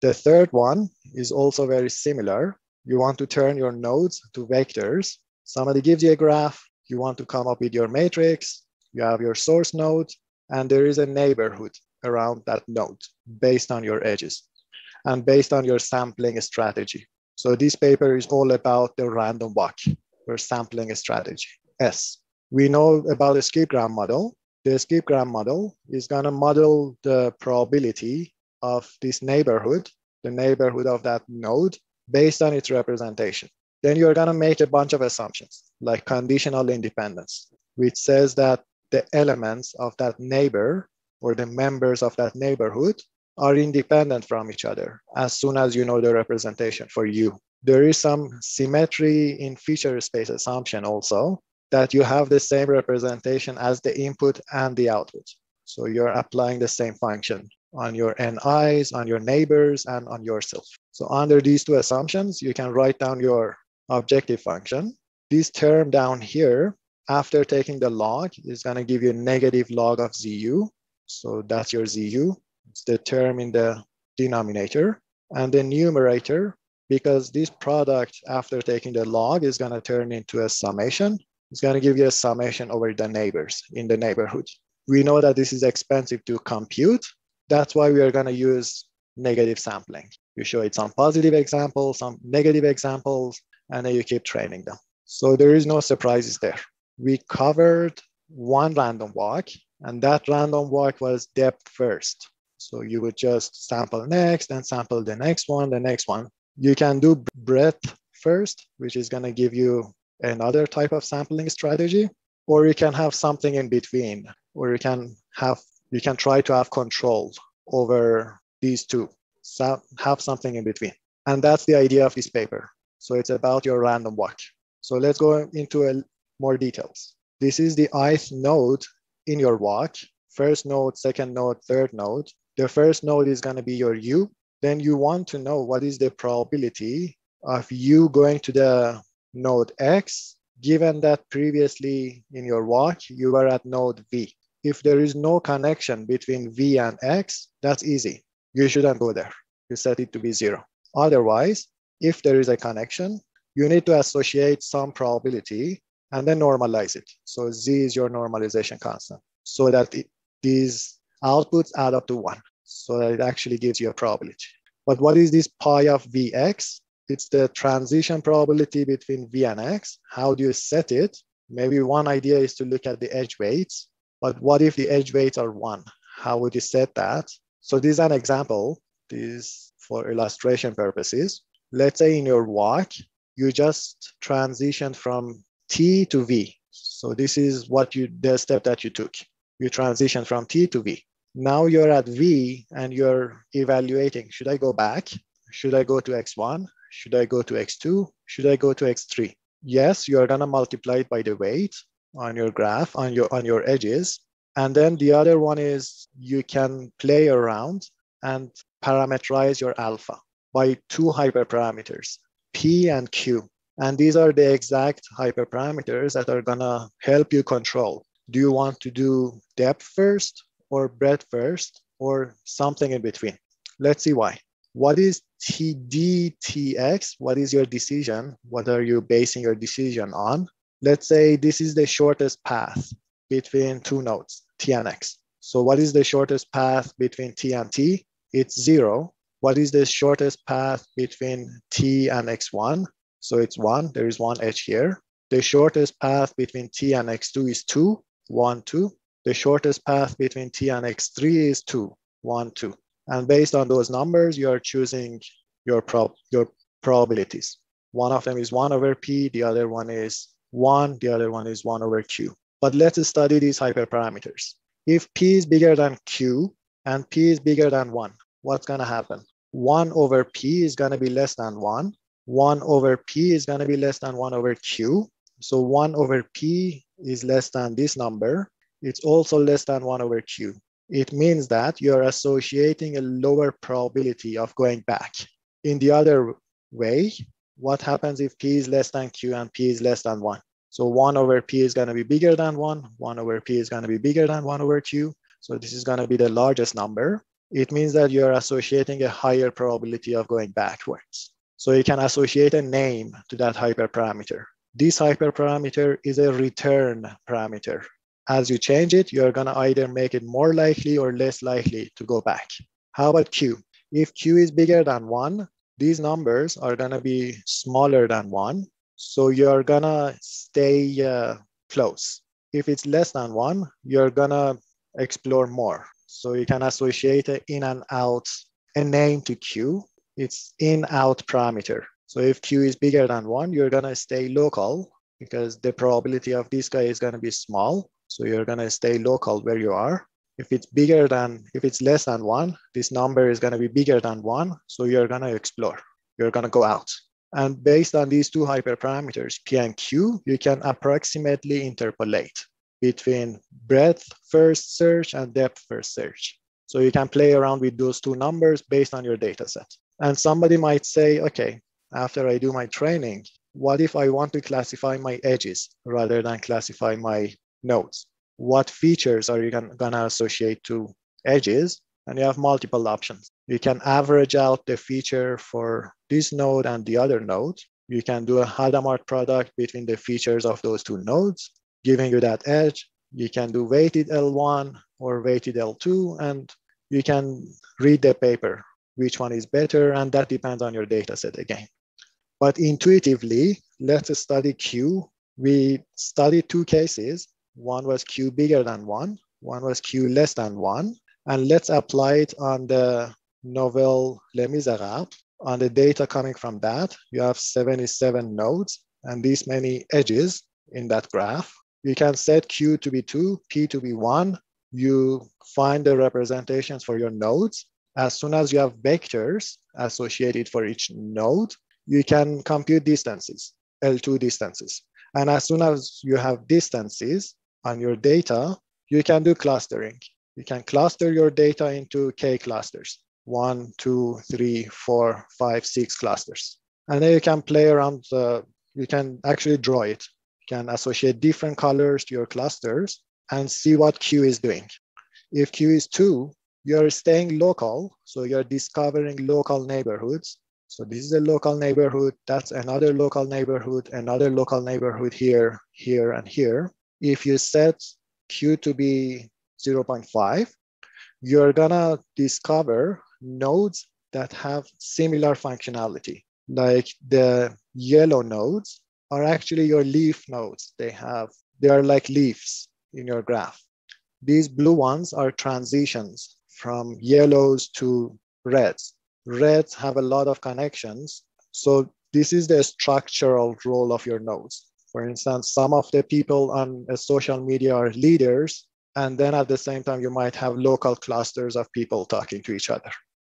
The third one is also very similar. You want to turn your nodes to vectors. Somebody gives you a graph, you want to come up with your matrix, you have your source node, and there is a neighborhood around that node based on your edges and based on your sampling strategy. So this paper is all about the random walk or sampling strategy, S. We know about the skipgram model. The skipgram model is gonna model the probability of this neighborhood, the neighborhood of that node based on its representation. Then you're gonna make a bunch of assumptions like conditional independence, which says that the elements of that neighbor or the members of that neighborhood are independent from each other as soon as you know the representation for you. There is some symmetry in feature space assumption also that you have the same representation as the input and the output. So you're applying the same function on your NIs, on your neighbors, and on yourself. So under these two assumptions, you can write down your objective function. This term down here, after taking the log, is gonna give you negative log of ZU. So that's your ZU. It's the term in the denominator. And the numerator, because this product after taking the log is gonna turn into a summation, it's gonna give you a summation over the neighbors in the neighborhood. We know that this is expensive to compute. That's why we are gonna use negative sampling. You show it some positive examples, some negative examples, and then you keep training them. So there is no surprises there. We covered one random walk, and that random walk was depth first. So you would just sample next and sample the next one, the next one. You can do breadth first, which is gonna give you another type of sampling strategy, or you can have something in between, or you can have, you can try to have control over these two, so have something in between. And that's the idea of this paper. So it's about your random walk. So let's go into a, more details. This is the ith node in your walk. First node, second node, third node. The first node is gonna be your U. Then you want to know what is the probability of you going to the node X, given that previously in your walk, you were at node V. If there is no connection between V and X, that's easy. You shouldn't go there. You set it to be zero. Otherwise, if there is a connection, you need to associate some probability and then normalize it. So Z is your normalization constant so that it, these outputs add up to one. So that it actually gives you a probability. But what is this pi of Vx? It's the transition probability between V and X. How do you set it? Maybe one idea is to look at the edge weights, but what if the edge weights are one? How would you set that? So this is an example. This for illustration purposes. Let's say in your walk, you just transitioned from T to V. So this is what you, the step that you took. You transition from T to V. Now you're at V and you're evaluating, should I go back? Should I go to X1? Should I go to X2? Should I go to X3? Yes, you're gonna multiply it by the weight on your graph, on your, on your edges. And then the other one is you can play around and parameterize your alpha by two hyperparameters, P and Q. And these are the exact hyperparameters that are gonna help you control. Do you want to do depth first or breadth first or something in between? Let's see why what is TDTX? What is your decision? What are you basing your decision on? Let's say this is the shortest path between two nodes, T and X. So what is the shortest path between T and T? It's zero. What is the shortest path between T and X1? So it's one, there is one edge here. The shortest path between T and X2 is two, one, two. The shortest path between T and X3 is two, one, two. And based on those numbers, you are choosing your, prob your probabilities. One of them is 1 over p, the other one is 1, the other one is 1 over q. But let's study these hyperparameters. If p is bigger than q and p is bigger than 1, what's going to happen? 1 over p is going to be less than 1. 1 over p is going to be less than 1 over q. So 1 over p is less than this number. It's also less than 1 over q it means that you're associating a lower probability of going back. In the other way, what happens if p is less than q and p is less than 1? So 1 over p is going to be bigger than 1. 1 over p is going to be bigger than 1 over q. So this is going to be the largest number. it means that you're associating a higher probability of going backwards. So you can associate a name to that hyperparameter. This hyperparameter is a return parameter. As you change it, you're gonna either make it more likely or less likely to go back. How about Q? If Q is bigger than one, these numbers are gonna be smaller than one. So you're gonna stay uh, close. If it's less than one, you're gonna explore more. So you can associate in and out, a name to Q. It's in out parameter. So if Q is bigger than one, you're gonna stay local because the probability of this guy is gonna be small. So you're gonna stay local where you are. If it's bigger than, if it's less than one, this number is gonna be bigger than one. So you're gonna explore, you're gonna go out. And based on these two hyperparameters, P and Q, you can approximately interpolate between breadth first search and depth first search. So you can play around with those two numbers based on your data set. And somebody might say, okay, after I do my training, what if I want to classify my edges rather than classify my nodes? What features are you going to associate to edges? And you have multiple options. You can average out the feature for this node and the other node. You can do a Hadamard product between the features of those two nodes giving you that edge. You can do weighted L1 or weighted L2, and you can read the paper, which one is better, and that depends on your data set again. But intuitively, let's study Q. We studied two cases. One was Q bigger than one, one was Q less than one. And let's apply it on the novel Les Miserables. On the data coming from that, you have 77 nodes and these many edges in that graph. You can set Q to be two, P to be one. You find the representations for your nodes. As soon as you have vectors associated for each node, you can compute distances, L2 distances. And as soon as you have distances on your data, you can do clustering. You can cluster your data into K clusters, one, two, three, four, five, six clusters. And then you can play around, uh, you can actually draw it You can associate different colors to your clusters and see what Q is doing. If Q is two, you're staying local. So you're discovering local neighborhoods. So this is a local neighborhood. That's another local neighborhood, another local neighborhood here, here, and here. If you set Q to be 0.5, you're gonna discover nodes that have similar functionality. Like the yellow nodes are actually your leaf nodes. They have, they are like leaves in your graph. These blue ones are transitions from yellows to reds. Reds have a lot of connections. So this is the structural role of your nodes. For instance, some of the people on uh, social media are leaders, and then at the same time, you might have local clusters of people talking to each other.